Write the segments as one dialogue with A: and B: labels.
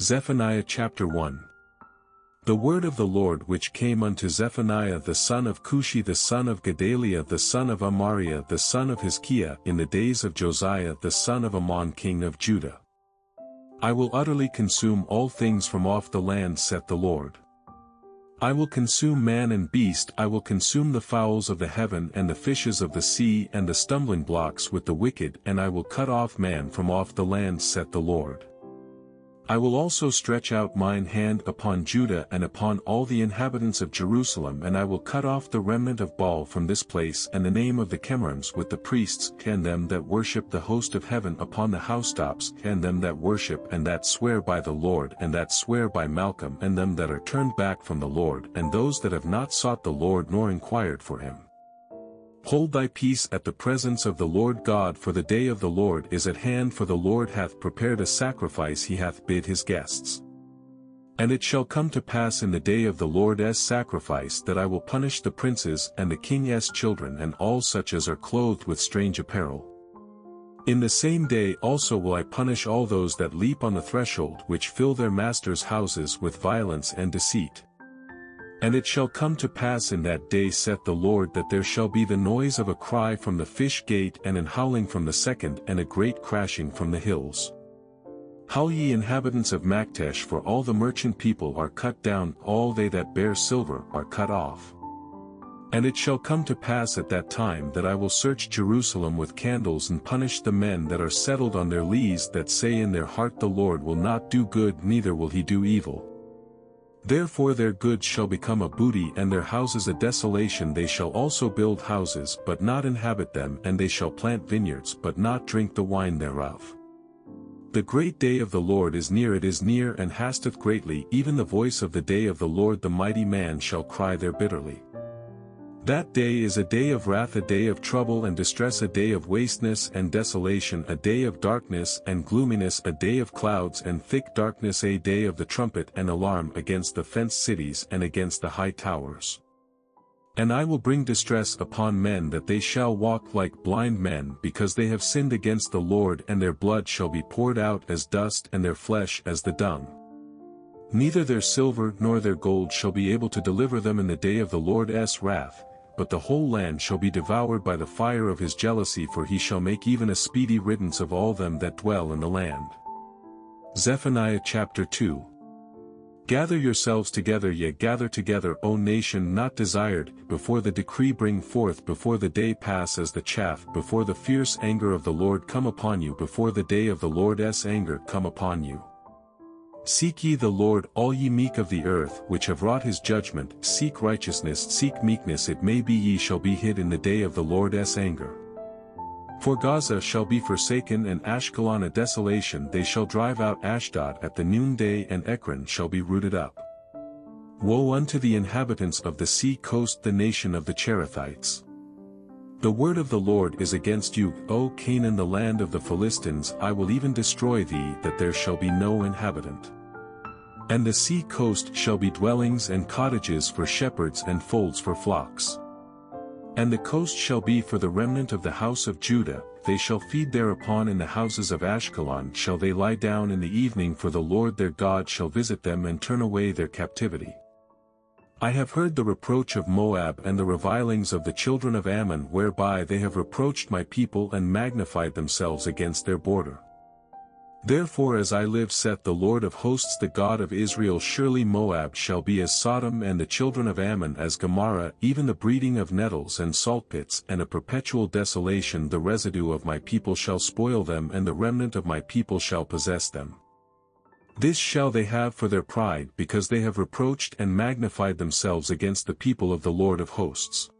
A: Zephaniah chapter 1 The word of the Lord which came unto Zephaniah the son of Cushi the son of Gedaliah the son of Amariah the son of Hizkiah in the days of Josiah the son of Amon king of Judah. I will utterly consume all things from off the land saith the Lord. I will consume man and beast I will consume the fowls of the heaven and the fishes of the sea and the stumbling blocks with the wicked and I will cut off man from off the land saith the Lord. I will also stretch out mine hand upon Judah and upon all the inhabitants of Jerusalem and I will cut off the remnant of Baal from this place and the name of the Chemarims with the priests and them that worship the host of heaven upon the housetops and them that worship and that swear by the Lord and that swear by Malcham and them that are turned back from the Lord and those that have not sought the Lord nor inquired for him. Hold thy peace at the presence of the Lord God for the day of the Lord is at hand for the Lord hath prepared a sacrifice he hath bid his guests. And it shall come to pass in the day of the Lord's sacrifice that I will punish the princes and the king's children and all such as are clothed with strange apparel. In the same day also will I punish all those that leap on the threshold which fill their masters' houses with violence and deceit. And it shall come to pass in that day saith the Lord that there shall be the noise of a cry from the fish gate and an howling from the second and a great crashing from the hills. Howl ye inhabitants of Maktesh for all the merchant people are cut down, all they that bear silver are cut off. And it shall come to pass at that time that I will search Jerusalem with candles and punish the men that are settled on their lees that say in their heart the Lord will not do good neither will he do evil. Therefore their goods shall become a booty and their houses a desolation they shall also build houses but not inhabit them and they shall plant vineyards but not drink the wine thereof. The great day of the Lord is near it is near and hasteth greatly even the voice of the day of the Lord the mighty man shall cry there bitterly. That day is a day of wrath a day of trouble and distress a day of wasteness and desolation a day of darkness and gloominess a day of clouds and thick darkness a day of the trumpet and alarm against the fenced cities and against the high towers. And I will bring distress upon men that they shall walk like blind men because they have sinned against the Lord and their blood shall be poured out as dust and their flesh as the dung. Neither their silver nor their gold shall be able to deliver them in the day of the Lord's wrath, but the whole land shall be devoured by the fire of his jealousy for he shall make even a speedy riddance of all them that dwell in the land. Zephaniah chapter 2 Gather yourselves together ye gather together O nation not desired, before the decree bring forth before the day pass as the chaff before the fierce anger of the Lord come upon you before the day of the Lord's anger come upon you. Seek ye the Lord all ye meek of the earth which have wrought his judgment, seek righteousness seek meekness it may be ye shall be hid in the day of the Lord's anger. For Gaza shall be forsaken and Ashkelon a desolation they shall drive out Ashdod at the noonday and Ekron shall be rooted up. Woe unto the inhabitants of the sea coast the nation of the Cherethites. The word of the Lord is against you, O Canaan the land of the Philistines I will even destroy thee that there shall be no inhabitant. And the sea coast shall be dwellings and cottages for shepherds and folds for flocks. And the coast shall be for the remnant of the house of Judah, they shall feed thereupon in the houses of Ashkelon shall they lie down in the evening for the Lord their God shall visit them and turn away their captivity. I have heard the reproach of Moab and the revilings of the children of Ammon whereby they have reproached my people and magnified themselves against their border. Therefore as I live saith the Lord of hosts the God of Israel surely Moab shall be as Sodom and the children of Ammon as Gomorrah even the breeding of nettles and saltpits and a perpetual desolation the residue of my people shall spoil them and the remnant of my people shall possess them. This shall they have for their pride because they have reproached and magnified themselves against the people of the Lord of hosts.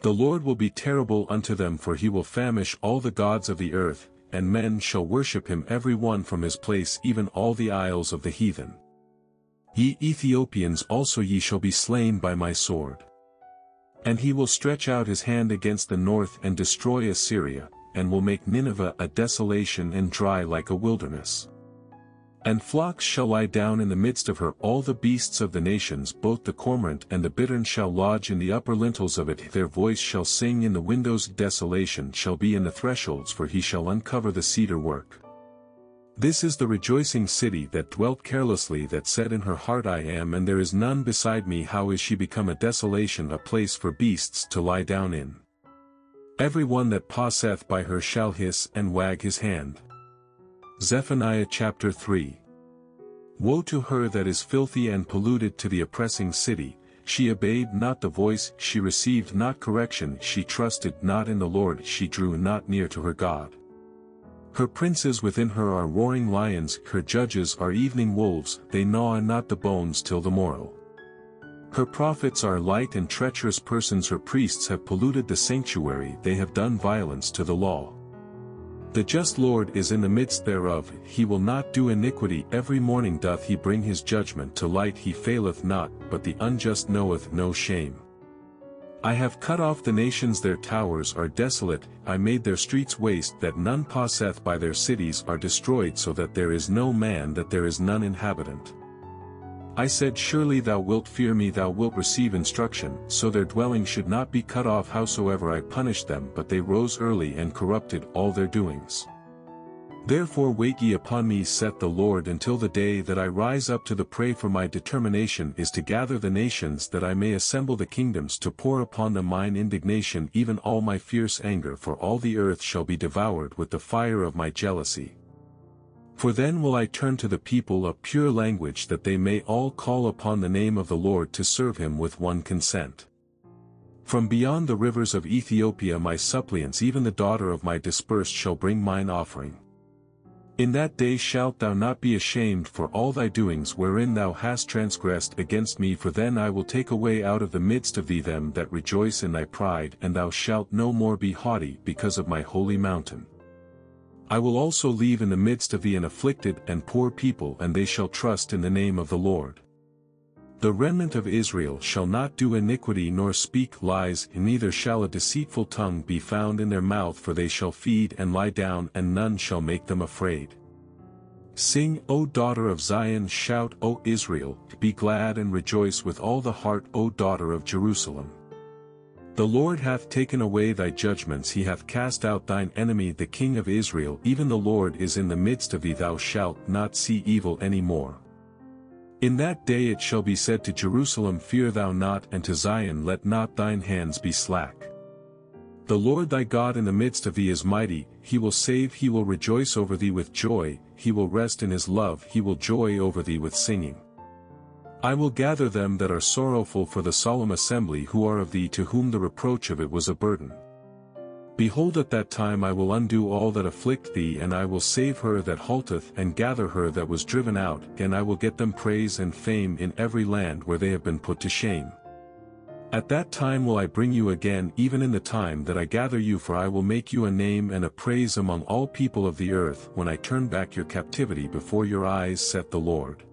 A: The Lord will be terrible unto them for he will famish all the gods of the earth, and men shall worship him every one from his place even all the isles of the heathen. Ye Ethiopians also ye shall be slain by my sword. And he will stretch out his hand against the north and destroy Assyria, and will make Nineveh a desolation and dry like a wilderness. And flocks shall lie down in the midst of her all the beasts of the nations both the cormorant and the bittern shall lodge in the upper lintels of it their voice shall sing in the windows desolation shall be in the thresholds for he shall uncover the cedar work. This is the rejoicing city that dwelt carelessly that said in her heart I am and there is none beside me how is she become a desolation a place for beasts to lie down in. Every one that passeth by her shall hiss and wag his hand. Zephaniah chapter 3 Woe to her that is filthy and polluted to the oppressing city, she obeyed not the voice, she received not correction, she trusted not in the Lord, she drew not near to her God. Her princes within her are roaring lions, her judges are evening wolves, they gnaw not the bones till the morrow. Her prophets are light and treacherous persons her priests have polluted the sanctuary they have done violence to the law. The just Lord is in the midst thereof, he will not do iniquity every morning doth he bring his judgment to light he faileth not, but the unjust knoweth no shame. I have cut off the nations their towers are desolate, I made their streets waste that none passeth by their cities are destroyed so that there is no man that there is none inhabitant. I said surely thou wilt fear me thou wilt receive instruction, so their dwelling should not be cut off howsoever I punished them but they rose early and corrupted all their doings. Therefore wait ye upon me saith the Lord until the day that I rise up to the prey for my determination is to gather the nations that I may assemble the kingdoms to pour upon them mine indignation even all my fierce anger for all the earth shall be devoured with the fire of my jealousy. For then will I turn to the people a pure language that they may all call upon the name of the Lord to serve him with one consent. From beyond the rivers of Ethiopia my suppliants even the daughter of my dispersed shall bring mine offering. In that day shalt thou not be ashamed for all thy doings wherein thou hast transgressed against me for then I will take away out of the midst of thee them that rejoice in thy pride and thou shalt no more be haughty because of my holy mountain. I will also leave in the midst of thee an afflicted and poor people and they shall trust in the name of the Lord. The remnant of Israel shall not do iniquity nor speak lies, neither shall a deceitful tongue be found in their mouth for they shall feed and lie down and none shall make them afraid. Sing, O daughter of Zion shout, O Israel, be glad and rejoice with all the heart, O daughter of Jerusalem. The Lord hath taken away thy judgments he hath cast out thine enemy the King of Israel even the Lord is in the midst of thee thou shalt not see evil any more. In that day it shall be said to Jerusalem Fear thou not and to Zion let not thine hands be slack. The Lord thy God in the midst of thee is mighty, he will save he will rejoice over thee with joy, he will rest in his love he will joy over thee with singing. I will gather them that are sorrowful for the solemn assembly who are of thee to whom the reproach of it was a burden. Behold at that time I will undo all that afflict thee and I will save her that halteth and gather her that was driven out and I will get them praise and fame in every land where they have been put to shame. At that time will I bring you again even in the time that I gather you for I will make you a name and a praise among all people of the earth when I turn back your captivity before your eyes saith the Lord.